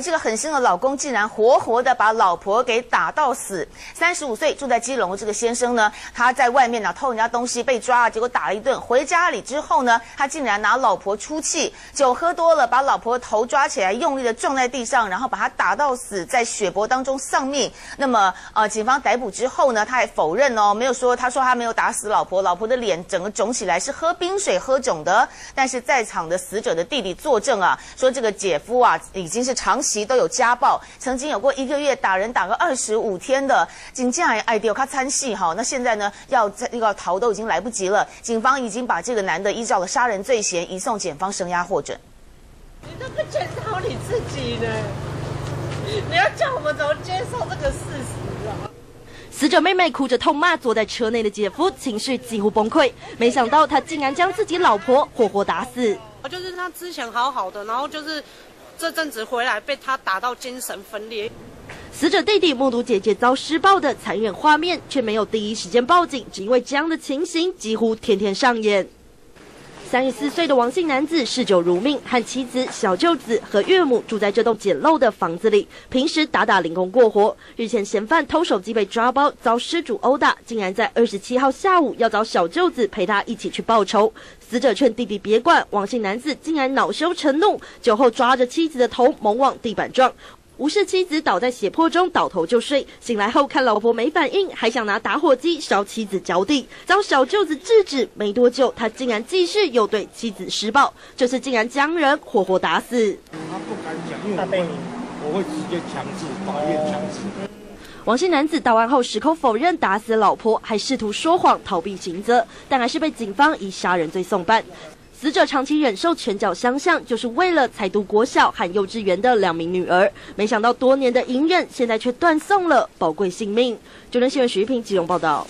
这个狠心的老公竟然活活的把老婆给打到死。三十五岁住在基隆的这个先生呢，他在外面呢偷人家东西被抓，结果打了一顿。回家里之后呢，他竟然拿老婆出气，酒喝多了，把老婆头抓起来，用力的撞在地上，然后把他打到死，在血泊当中丧命。那么呃，警方逮捕之后呢，他还否认哦，没有说他说他没有打死老婆，老婆的脸整个肿起来是喝冰水喝肿的。但是在场的死者的弟弟作证啊，说这个姐夫啊已经是长。其都有家暴，曾经有过一个月打人打个二十五天的，警驾爱丢他参戏哈。那现在呢，要在那个逃都已经来不及了。警方已经把这个男的依照了杀人罪嫌移送检方声押获准。你都不检讨你自己呢？你要叫我们怎么接受这个事实啊？死者妹妹哭着痛骂坐在车内的姐夫，情绪几乎崩溃。没想到他竟然将自己老婆活活打死。就是他之前好好的，然后就是。这阵子回来被他打到精神分裂。死者弟弟目睹姐姐遭施暴的残忍画面，却没有第一时间报警，只因为这样的情形几乎天天上演。三十四岁的王姓男子嗜酒如命，和妻子、小舅子和岳母住在这栋简陋的房子里，平时打打零工过活。日前嫌犯偷手机被抓包，遭失主殴打，竟然在二十七号下午要找小舅子陪他一起去报仇。死者劝弟弟别管，王姓男子竟然恼羞成怒，酒后抓着妻子的头猛往地板撞。无视妻子倒在血泊中，倒头就睡。醒来后看老婆没反应，还想拿打火机烧妻子脚底，遭小舅子制止。没多久，他竟然继续又对妻子施暴，这次竟然将人活活打死。他不敢讲，因为我会直接强制法院强制。王姓男子到案后矢口否认打死老婆，还试图说谎逃避刑责，但还是被警方以杀人罪送办。死者长期忍受拳脚相向，就是为了才读国小和幼稚园的两名女儿。没想到多年的隐忍，现在却断送了宝贵性命。九天新闻徐一平集中报道。